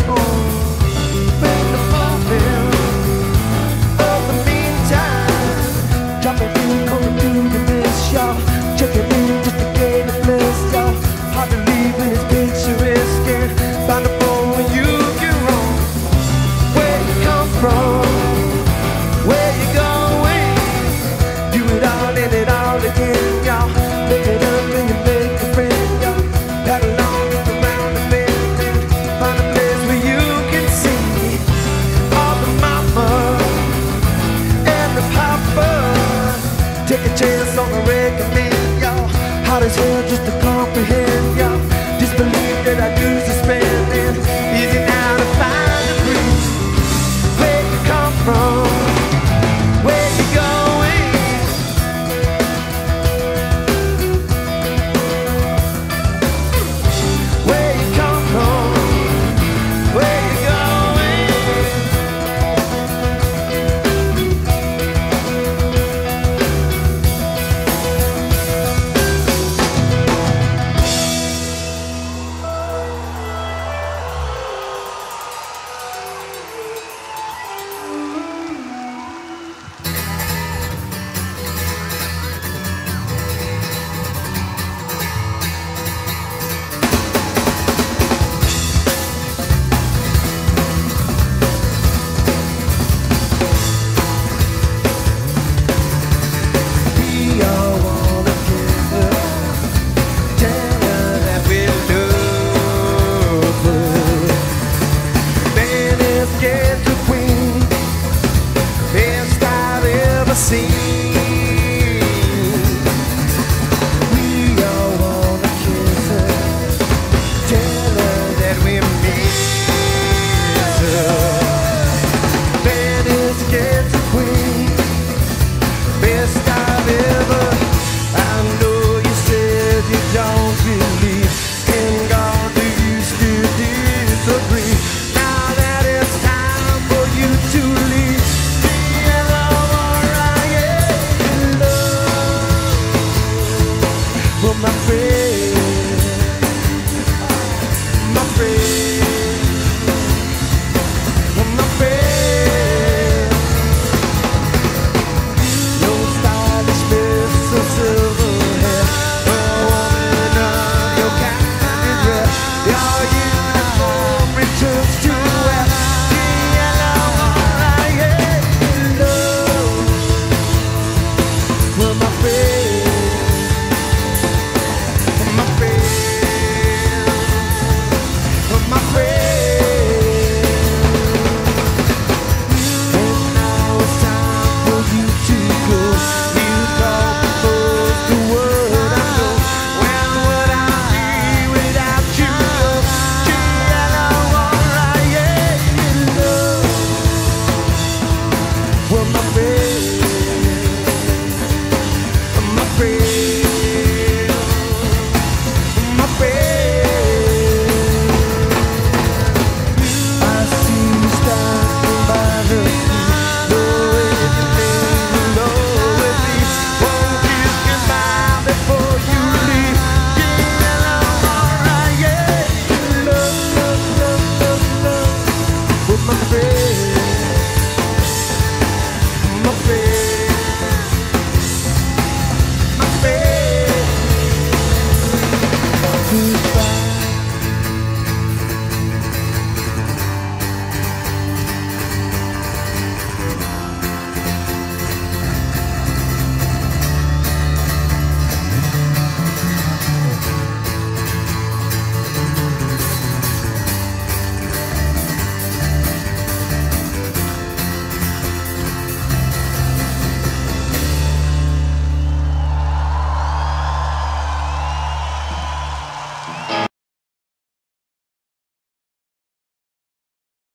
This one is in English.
find Hot as hell just to. assim.